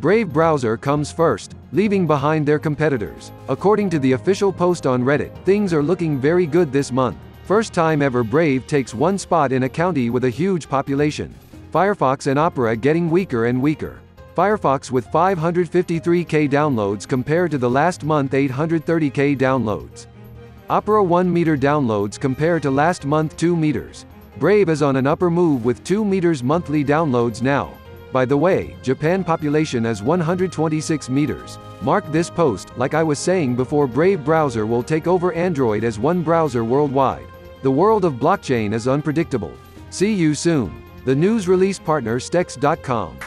Brave browser comes first, leaving behind their competitors. According to the official post on Reddit, things are looking very good this month. First time ever Brave takes one spot in a county with a huge population. Firefox and Opera getting weaker and weaker. Firefox with 553k downloads compared to the last month 830k downloads. Opera 1 meter downloads compare to last month 2 meters. Brave is on an upper move with 2 meters monthly downloads now. By the way, Japan population is 126 meters. Mark this post, like I was saying before Brave browser will take over Android as one browser worldwide. The world of blockchain is unpredictable. See you soon. The news release partner Stex.com.